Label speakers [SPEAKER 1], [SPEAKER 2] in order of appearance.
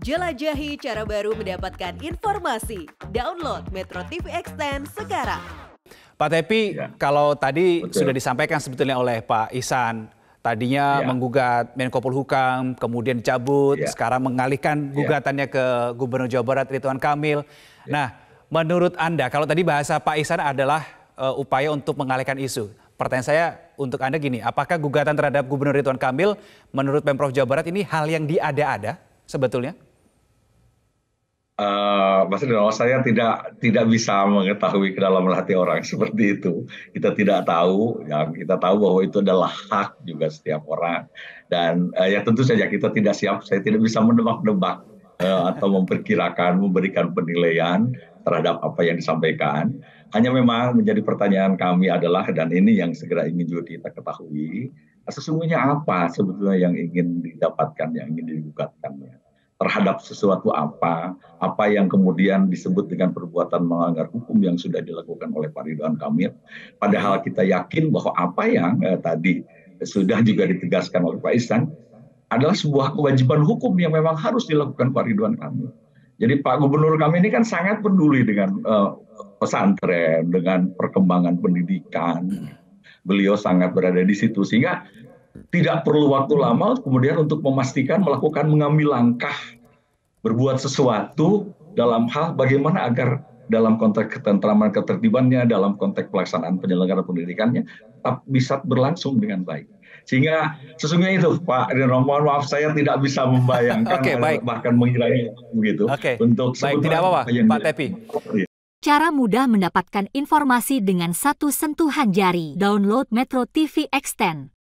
[SPEAKER 1] Jelajahi cara baru mendapatkan informasi. Download Metro TV Extend sekarang.
[SPEAKER 2] Pak Tepi,
[SPEAKER 3] Ya.
[SPEAKER 2] kalau tadi
[SPEAKER 3] Betul.
[SPEAKER 2] sudah disampaikan sebetulnya oleh Pak Isan, tadinya
[SPEAKER 3] Ya.
[SPEAKER 2] menggugat Menko Polhukam, kemudian dicabut,
[SPEAKER 3] Ya.
[SPEAKER 2] sekarang mengalihkan gugatannya ke Gubernur Jawa Barat Ridwan Kamil.
[SPEAKER 3] Ya.
[SPEAKER 2] Nah, menurut Anda, kalau tadi bahasa Pak Isan adalah eh, upaya untuk mengalihkan isu. Pertanyaan saya untuk Anda gini, apakah gugatan terhadap Gubernur Ridwan Kamil menurut Pemprov Jawa Barat ini hal yang diada-ada sebetulnya?
[SPEAKER 3] Mas Rino, saya tidak tidak bisa mengetahui ke dalam hati orang seperti itu. Kita tidak tahu, yang kita tahu bahwa itu adalah hak juga setiap orang. Dan eh, ya tentu saja kita tidak siap. Saya tidak bisa menebak-nebak eh, atau memperkirakan, memberikan penilaian terhadap apa yang disampaikan. Hanya memang menjadi pertanyaan kami adalah dan ini yang segera ingin juga kita ketahui. Sesungguhnya apa sebetulnya yang ingin didapatkan, yang ingin digugatkannya? Terhadap sesuatu apa, apa yang kemudian disebut dengan perbuatan melanggar hukum yang sudah dilakukan oleh Pak Ridwan Kamil. Padahal kita yakin bahwa apa yang eh, tadi sudah juga ditegaskan oleh Pak Isan adalah sebuah kewajiban hukum yang memang harus dilakukan Pak Ridwan Kamil. Jadi Pak Gubernur kami ini kan sangat peduli dengan eh, pesantren, dengan perkembangan pendidikan. Beliau sangat berada di situ sehingga tidak perlu waktu lama kemudian untuk memastikan melakukan mengambil langkah berbuat sesuatu dalam hal bagaimana agar dalam konteks ketentraman ketertibannya dalam konteks pelaksanaan penyelenggaraan pendidikannya tetap bisa berlangsung dengan baik sehingga sesungguhnya itu Pak Rino mohon maaf saya tidak bisa membayangkan
[SPEAKER 2] Oke, baik.
[SPEAKER 3] bahkan mengira begitu
[SPEAKER 2] Oke,
[SPEAKER 3] untuk
[SPEAKER 2] baik, tidak apa-apa,
[SPEAKER 3] yang
[SPEAKER 2] Pak Tepi.
[SPEAKER 4] Cara mudah mendapatkan informasi dengan satu sentuhan jari. Download Metro TV Extend.